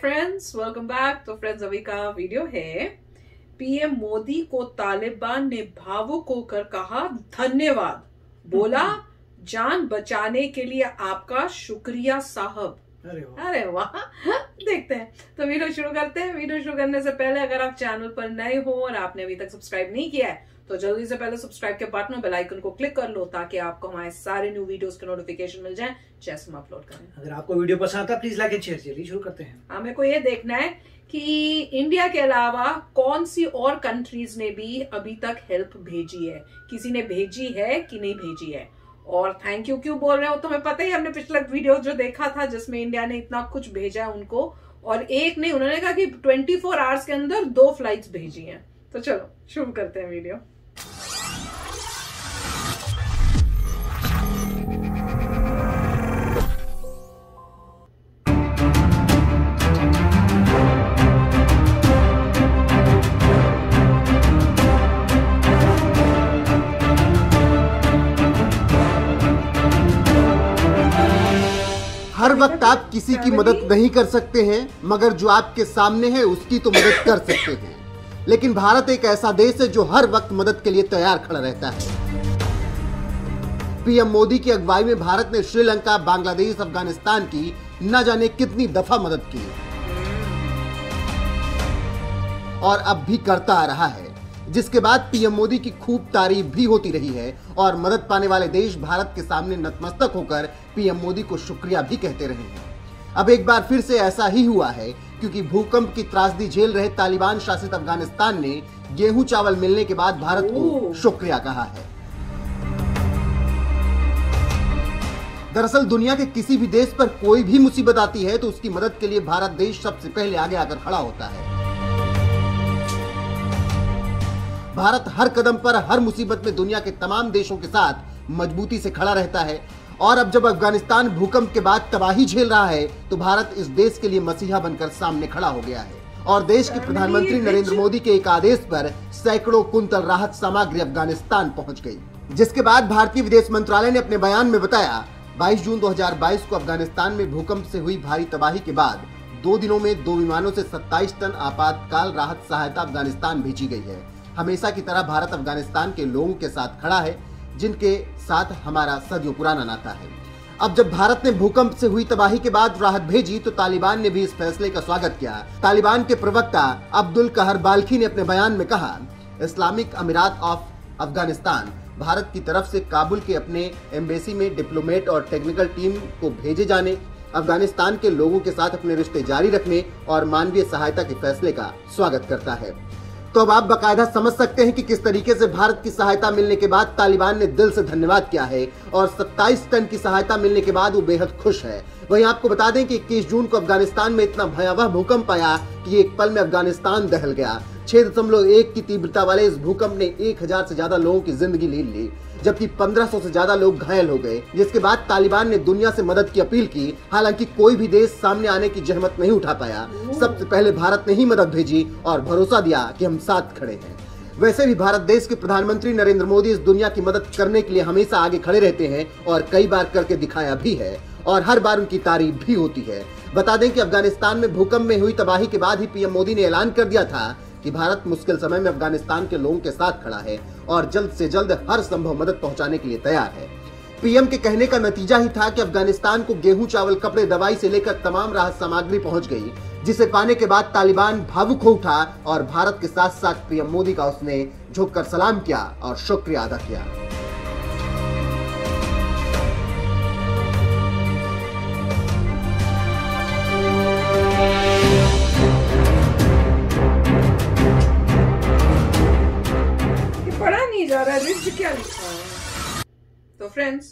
Friends welcome back तो friends अभी का वीडियो है पीएम मोदी को तालिबान ने भावुक होकर कहा धन्यवाद। बोला जान बचाने के लिए आपका शुक्रिया साहब। अरे वाह। देखते हैं। तो वीडियो शुरू करते हैं। वीडियो शुरू करने से पहले अगर आप चैनल पर नए हो और आपने अभी तक सब्सक्राइब नहीं किया है तो जल्दी से पहले सब्सक्राइब के बटन और बेल आइकन को क्लिक कर लो ताकि आपको हमारे सारे न्यू वीडियोस के नोटिफिकेशन मिल जाएँ। जैसे हम अपलोड करें अगर आपको वीडियो पसंद आता प्लीज़ लाइक एंड शेयर चलिए शुरू करते हैं। हमें को ये देखना है कि इंडिया के अलावा कौन सी और कंट्रीज़ ने भी अभी तक हेल्प भेजी है? किसी ने भेजी है कि नहीं भेजी है? और थैंक यू क्यों बोल रहे हो? तो हमें पता ही हमने पिछला वीडियो जो देखा था जिसमें इंडिया ने इतना कुछ भेजा है उनको और एक नहीं, उन्होंने कहा कि 24 फोर आवर्स के अंदर दो फ्लाइट्स भेजी हैं। तो चलो, शुरू करते हैं वीडियो हर वक्त आप किसी की मदद नहीं कर सकते हैं, मगर जो आपके सामने है, उसकी तो मदद कर सकते हैं। लेकिन भारत एक ऐसा देश है जो हर वक्त मदद के लिए तैयार खड़ा रहता है। पीएम मोदी की अगुवाई में भारत ने श्रीलंका, बांग्लादेश, अफ़गानिस्तान की न जाने कितनी दफ़ा मदद की। और अब भी करता आ रहा है। जिसके बाद पीएम मोदी की खूब तारीफ़ भी होती रही है और मदद पाने वाले देश भारत के सामने नतमस्तक होकर पीएम मोदी को शुक्रिया भी कहते रहे हैं। अब एक बार फिर से ऐसा ही हुआ है क्योंकि भूकंप की त्रासदी झेल रहे तालिबान शासित अफ़गानिस्तान ने गेहूँ चावल मिलने के बाद भारत को शुक्रिया कहा है। दरअसल दुनिया के किसी भी देश पर कोई भी मुसीबत आती है तो उसकी मदद के लिए भारत देश सबसे पहले आगे आकर खड़ा होता है। भारत हर कदम पर हर मुसीबत में दुनिया के तमाम देशों के साथ मजबूती से खड़ा रहता है। और अब जब अफ़गानिस्तान भूकंप के बाद तबाही झेल रहा है तो भारत इस देश के लिए मसीहा बनकर सामने खड़ा हो गया है। और देश के प्रधानमंत्री नरेंद्र मोदी के एक आदेश पर सैकड़ों कुंतल राहत सामग्री अफ़गानिस्तान पहुँच गई। जिसके बाद भारतीय विदेश मंत्रालय ने अपने बयान में बताया 22 जून 2022 को अफ़गानिस्तान में भूकंप से हुई भारी तबाही के बाद दो दिनों में दो विमानों से 27 टन आपातकाल राहत सहायता अफ़गानिस्तान भेजी गई है। हमेशा की तरह भारत अफ़गानिस्तान के लोगों के साथ खड़ा है, जिनके साथ हमारा सदियों पुराना नाता है। अब जब भारत ने भूकंप से हुई तबाही के बाद राहत भेजी तो तालिबान ने भी इस फैसले का स्वागत किया। तालिबान के प्रवक्ता अब्दुल कहर बाल्खी ने अपने बयान में कहा, इस्लामिक अमीरात ऑफ़ अफ़गानिस्तान भारत की तरफ़ से काबुल के अपने एम्बेसी में डिप्लोमेट और टेक्निकल टीम को भेजे जाने, अफ़गानिस्तान के लोगों के साथ अपने रिश्ते जारी रखने और मानवीय सहायता के फैसले का स्वागत करता है। तो अब आप बकायदा समझ सकते हैं कि किस तरीके से भारत की सहायता मिलने के बाद तालिबान ने दिल से धन्यवाद किया है और 27 टन की सहायता मिलने के बाद वो बेहद खुश है। वहीं आपको बता दें कि 21 जून को अफ़गानिस्तान में इतना भयावह भूकंप आया कि एक पल में अफ़गानिस्तान दहल गया। छह दशमलव एक की तीव्रता वाले इस भूकंप ने एक हज़ार से ज़्यादा लोगों की ज़िंदगी ले ली, जबकि 1500 से ज़्यादा लोग घायल हो गए। जिसके बाद तालिबान ने दुनिया से मदद की अपील की, हालाँकि कोई भी देश सामने आने की जहमत नहीं उठा पाया। सबसे पहले भारत ने ही मदद भेजी और भरोसा दिया कि हम साथ खड़े हैं। वैसे भी भारत देश के प्रधानमंत्री नरेंद्र मोदी इस दुनिया की मदद करने के लिए हमेशा आगे खड़े रहते हैं और कई बार करके दिखाया भी है और हर बार उनकी तारीफ़ भी होती है। बता दें कि अफ़गानिस्तान में भूकंप में हुई तबाही के बाद ही पीएम मोदी ने ऐलान कर दिया था कि भारत मुश्किल समय में अफ़गानिस्तान के लोगों के साथ खड़ा है और जल्द से जल्द हर संभव मदद पहुँचाने के लिए तैयार है। पीएम के कहने का नतीजा ही था कि अफ़गानिस्तान को गेहूँ, चावल, कपड़े, दवाई से लेकर तमाम राहत सामग्री पहुँच गई, जिसे पाने के बाद तालिबान भावुक हो उठा और भारत के साथ साथ पीएम मोदी का उसने झुककर सलाम किया और शुक्रिया अदा किया। जा रहा है रिज क्या लिखा है? तो फ्रेंड्स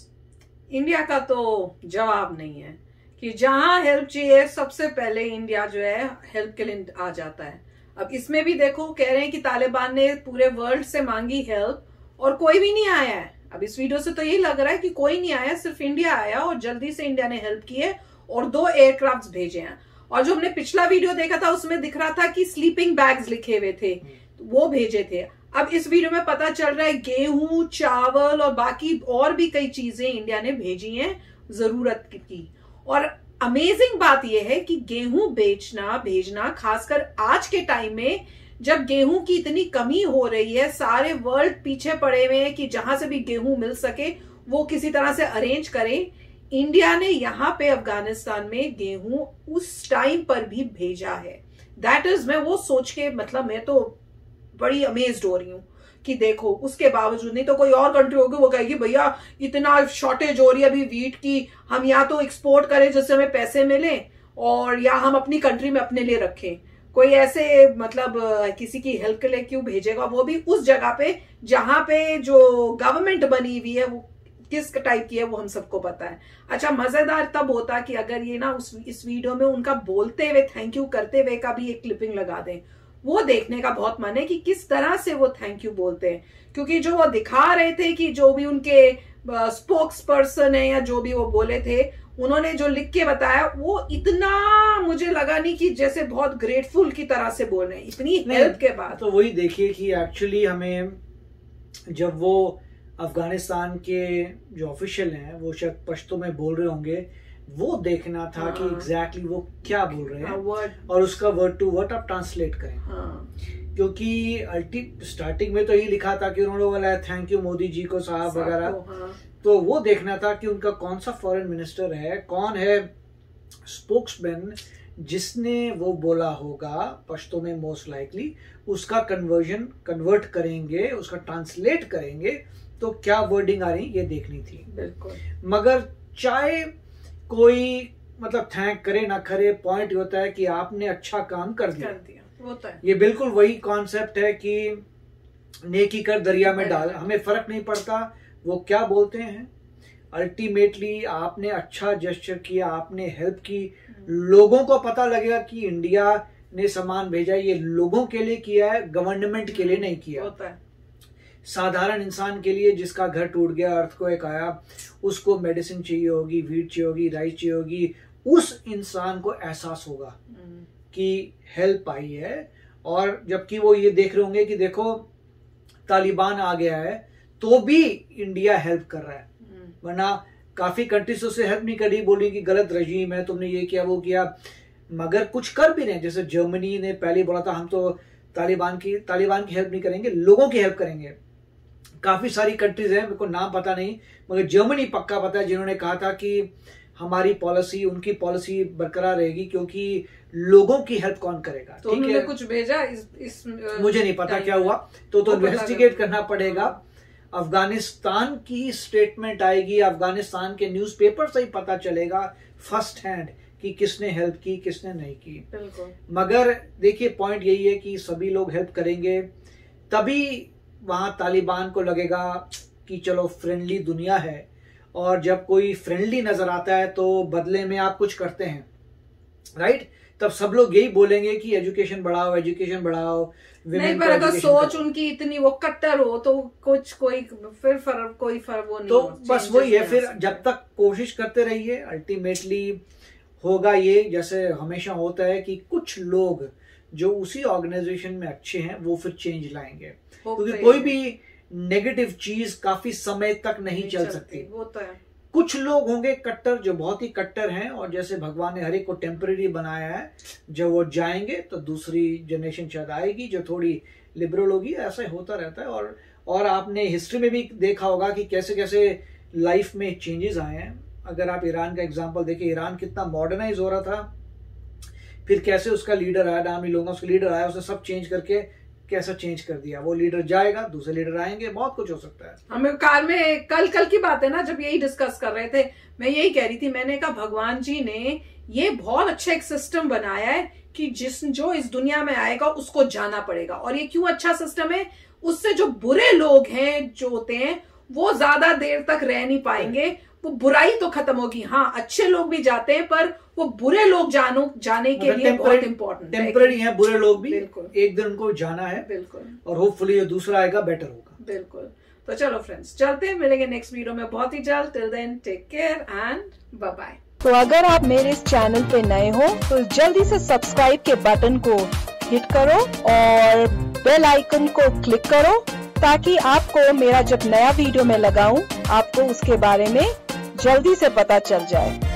इंडिया का तो जवाब नहीं है कि जहाँ हेल्प चाहिए सबसे पहले इंडिया जो है हेल्प के लिए आ जाता है। अब इसमें भी देखो कह रहे हैं कि तालिबान ने पूरे वर्ल्ड से मांगी हेल्प और कोई भी नहीं आया है। अब इस वीडियो से तो यही लग रहा है कि कोई नहीं आया सिर्फ़ इंडिया आया और जल्दी से इंडिया ने हेल्प की है और दो एयरक्राफ्ट भेजे हैं। और जो हमने पिछला वीडियो देखा था उसमें दिख रहा था कि स्लीपिंग बैग्स लिखे हुए थे वो भेजे थे। अब इस वीडियो में पता चल रहा है, गेहूँ, चावल और बाकी और भी कई चीज़ें इंडिया ने भेजी हैं ज़रूरत की और अमेजिंग बात यह है कि गेहूँ बेचना, भेजना, खासकर आज के टाइम में जब गेहूँ की इतनी कमी हो रही है, सारे वर्ल्ड पीछे पड़े हुए हैं कि जहाँ से भी गेहूँ मिल सके, वो किसी तरह से अरेंज करें। इंडिया ने यहाँ पे अफ़गानिस्तान में गेहूँ उस टाइम पर भी भेजा है। दैट इज़ मैं वो सोच के मतलब मैं तो बड़ी अमेज्ड हो रही हूँ कि देखो, उसके बावजूद नहीं तो कोई और कंट्री होगी, वो कहेगी, भैया, इतना शॉर्टेज हो रही है अभी वीट की, हम या तो एक्सपोर्ट करें जिससे हमें पैसे मिले और या हम अपनी कंट्री में अपने लिए रखें। कोई ऐसे मतलब किसी की हेल्प के लिए क्यों भेजेगा? वो भी उस जगह पे, जहाँ पे जो गवर्नमेंट बनी हुई है, वो किस टाइप की है, वो हम सबको पता है। अच्छा मज़ेदार तब होता कि अगर ये ना उस, इस वीडियो में उनका बोलते हुए थैंक यू करते हुए का भी एक क्लिपिंग लगा दें। वो देखने का बहुत मन है कि किस तरह से वो थैंक यू बोलते हैं। क्योंकि जो वो दिखा रहे थे कि जो भी उनके स्पोक्स पर्सन है या जो भी वो बोले थे उन्होंने जो लिख के बताया वो इतना मुझे लगा नहीं कि जैसे बहुत ग्रेटफुल की तरह से बोल रहे हैं। इतनी हेल्प के बाद। तो वही देखिए कि एक्चुअली हमें जब वो अफ़गानिस्तान के जो ऑफिशियल हैं वो शायद पश्तो में बोल रहे होंगे वो देखना था हाँ। कि एग्जैक्टली exactly वो क्या बोल रहे हैं हाँ, और उसका वर्ड टू वर्ड आप ट्रांसलेट करें हाँ। क्योंकि अल्टी स्टार्टिंग में तो यही लिखा था कि उन्होंने बोला है थैंक यू मोदी जी को साहब वगैरह हाँ। तो वो देखना था कि उनका कौन सा फॉरेन मिनिस्टर है कौन है स्पोक्समैन जिसने वो बोला होगा पश्तो में मोस्ट लाइकली उसका कन्वर्जन कन्वर्ट करेंगे उसका ट्रांसलेट करेंगे तो क्या वर्डिंग आ रही ये देखनी थी बिल्कुल मगर चाहे कोई मतलब थैंक करे ना करे पॉइंट होता है कि आपने अच्छा काम कर दिया, कर दिया। होता है। ये बिल्कुल वही कॉन्सेप्ट है कि नेकी कर दरिया में डाल हमें फ़र्क नहीं पड़ता वो क्या बोलते हैं? अल्टीमेटली आपने अच्छा जेस्चर किया आपने हेल्प की। लोगों को पता लगेगा कि इंडिया ने सामान भेजा ये लोगों के लिए किया है गवर्नमेंट के लिए नहीं किया। होता है। साधारण इंसान के लिए जिसका घर टूट गया अर्थ को एक आया, उसको मेडिसिन चाहिए होगी वीट चाहिए होगी राइस चाहिए होगी, उस इंसान को एहसास होगा। कि हेल्प आई है और जबकि वो ये देख रहे होंगे कि देखो, तालिबान आ गया है तो भी इंडिया हेल्प कर रहा है। वरना काफ़ी कंट्रीज़ उससे हेल्प नहीं कर करी बोली कि गलत रजीम है, तुमने ये किया, वो किया मगर कुछ कर भी रहे जैसे जर्मनी ने पहले बोला था, हम तो तालिबान की तालिबान की हेल्प नहीं करेंगे, लोगों की हेल्प करेंगे काफ़ी सारी कंट्रीज़ है मेरे को नाम पता नहीं मगर जर्मनी पक्का पता है जिन्होंने कहा था कि हमारी पॉलिसी उनकी पॉलिसी बरकरार रहेगी क्योंकि लोगों की हेल्प कौन करेगा तो उन्होंने कुछ भेजा इस, इस मुझे नहीं पता क्या हुआ तो तो इन्वेस्टिगेट करना पड़ेगा। अफ़गानिस्तान की स्टेटमेंट आएगी अफ़गानिस्तान के न्यूज़पेपर से ही पता चलेगा फ़र्स्ट हैंड कि किसने हेल्प की किसने नहीं की। मगर देखिए पॉइंट यही है कि सभी लोग हेल्प करेंगे तभी वहाँ तालिबान को लगेगा कि चलो फ्रेंडली दुनिया है। और जब कोई फ्रेंडली नज़र आता है तो बदले में आप कुछ करते हैं। राइट तब सब लोग यही बोलेंगे कि एजुकेशन बढ़ाओ एजुकेशन बढ़ाओ नहीं पर अगर सोच उनकी इतनी वो कट्टर हो तो कुछ कोई फिर फ़र्क कोई फ़र्क वो नहीं तो बस वही है फिर जब तक कोशिश करते रहिए अल्टीमेटली होगा ये जैसे हमेशा होता है कि कुछ लोग जो उसी ऑर्गेनाइजेशन में अच्छे हैं वो फिर चेंज लाएँगे। क्योंकि तो कोई भी नेगेटिव चीज़ काफ़ी समय तक नहीं, नहीं चल सकती। वो तो है। कुछ लोग होंगे कट्टर जो बहुत ही कट्टर हैं और जैसे भगवान ने हर एक को टेम्पररी बनाया है जब वो जाएँगे तो दूसरी जनरेशन शायद आएगी जो थोड़ी लिबरल होगी ऐसा होता रहता है। और और आपने हिस्ट्री में भी देखा होगा कि कैसे कैसे लाइफ में चेंजेस आए हैं। अगर आप ईरान का एग्ज़ाम्पल देखें ईरान कितना मॉडर्नाइज हो रहा था फिर कैसे उसका लीडर आया, नाम लोग, उसका लीडर आया, उसने सब चेंज करके कैसा चेंज कर दिया? वो लीडर जाएगा, दूसरे लीडर आएँगे, बहुत कुछ हो सकता है। हमें कार में कल कल की बात है ना, जब यही डिस्कस कर रहे थे, मैं यही कह रही थी, मैंने कहा, भगवान जी ने ये बहुत अच्छा एक सिस्टम बनाया है कि जिस, जो इस दुनिया में आएगा, उसको जाना पड़ेगा। और ये क्यों अच्छा सिस्टम है? उससे जो बुरे लोग हैं, जो होते हैं, वो ज़्यादा देर तक रह नहीं पाएँगे। वो बुराई तो खत्म होगी। हाँ अच्छे लोग भी जाते हैं पर वो बुरे लोग जानो जाने के मतलब लिए बहुत इम्पोर्टेंट टेम्पररी है बुरे लोग भी बिल्कुल। एक दिन उनको जाना है बिल्कुल। और होपफुली दूसरा आएगा बेटर होगा। बिल्कुल। तो चलो फ्रेंड्स चलते हैं मिलेंगे नेक्स्ट वीडियो में। बहुत ही जल्द। Till then take care and bye bye तो अगर आप मेरे इस चैनल पे नए हो तो जल्दी से सब्सक्राइब के बटन को हिट करो और बेल आइकन को क्लिक करो ताकि आपको मेरा जब नया वीडियो में लगाऊँ आपको उसके बारे में जल्दी से पता चल जाए।